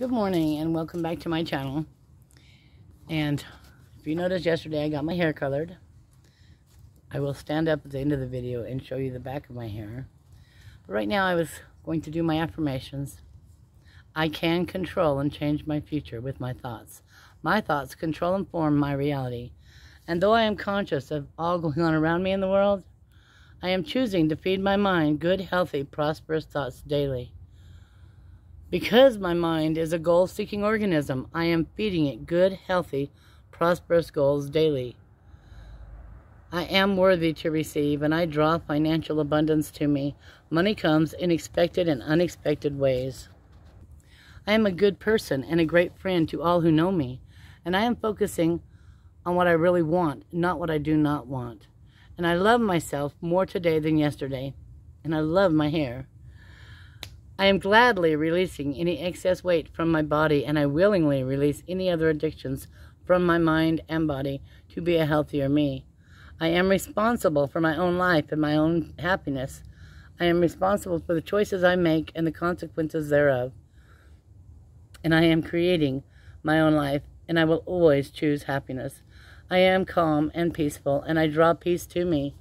Good morning and welcome back to my channel. And if you noticed yesterday I got my hair colored. I will stand up at the end of the video and show you the back of my hair. But right now I was going to do my affirmations. I can control and change my future with my thoughts. My thoughts control and form my reality. And though I am conscious of all going on around me in the world, I am choosing to feed my mind good, healthy, prosperous thoughts daily. Because my mind is a goal-seeking organism, I am feeding it good, healthy, prosperous goals daily. I am worthy to receive, and I draw financial abundance to me. Money comes in expected and unexpected ways. I am a good person and a great friend to all who know me, and I am focusing on what I really want, not what I do not want. And I love myself more today than yesterday, and I love my hair. I am gladly releasing any excess weight from my body, and I willingly release any other addictions from my mind and body to be a healthier me. I am responsible for my own life and my own happiness. I am responsible for the choices I make and the consequences thereof. And I am creating my own life, and I will always choose happiness. I am calm and peaceful, and I draw peace to me.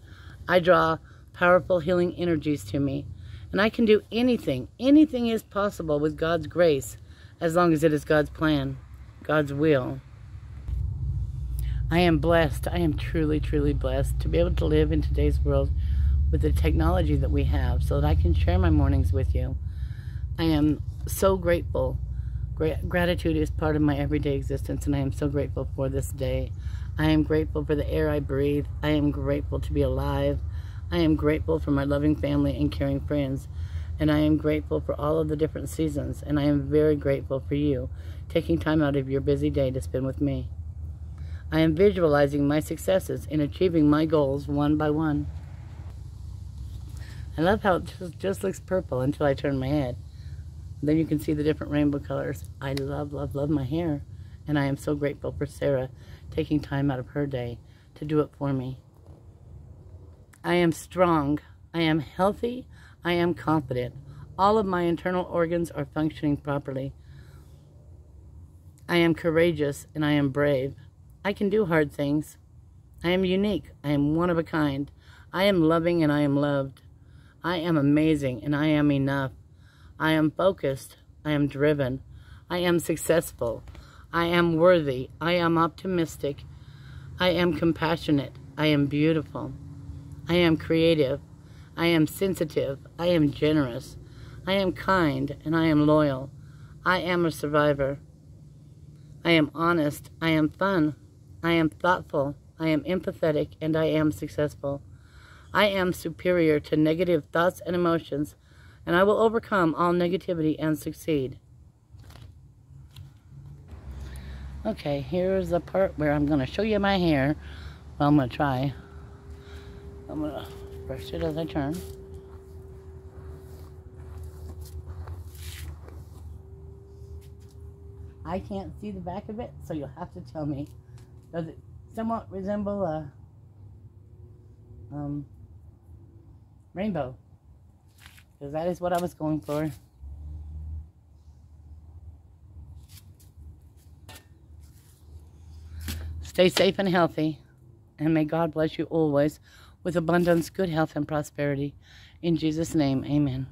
I draw powerful healing energies to me. And I can do anything. Anything is possible with God's grace as long as it is God's plan, God's will. I am blessed. I am truly, truly blessed to be able to live in today's world with the technology that we have so that I can share my mornings with you. I am so grateful. gratitude is part of my everyday existence, and I am so grateful for this day. I am grateful for the air I breathe. I am grateful to be alive. I am grateful for my loving family and caring friends, and I am grateful for all of the different seasons, and I am very grateful for you taking time out of your busy day to spend with me. I am visualizing my successes in achieving my goals one by one. I love how it just, just looks purple until I turn my head. Then you can see the different rainbow colors. I love, love, love my hair. And I am so grateful for Sarah taking time out of her day to do it for me. I am strong. I am healthy. I am confident. All of my internal organs are functioning properly. I am courageous and I am brave. I can do hard things. I am unique. I am one of a kind. I am loving and I am loved. I am amazing and I am enough. I am focused. I am driven. I am successful. I am worthy. I am optimistic. I am compassionate. I am beautiful. I am creative. I am sensitive. I am generous. I am kind and I am loyal. I am a survivor. I am honest. I am fun. I am thoughtful. I am empathetic and I am successful. I am superior to negative thoughts and emotions and I will overcome all negativity and succeed. Okay, here's the part where I'm going to show you my hair. Well, I'm going to try. I'm gonna brush it as I turn. I can't see the back of it, so you'll have to tell me. Does it somewhat resemble a um, rainbow? Because that is what I was going for. Stay safe and healthy, and may God bless you always with abundance, good health, and prosperity. In Jesus' name, amen.